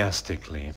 enthusiastically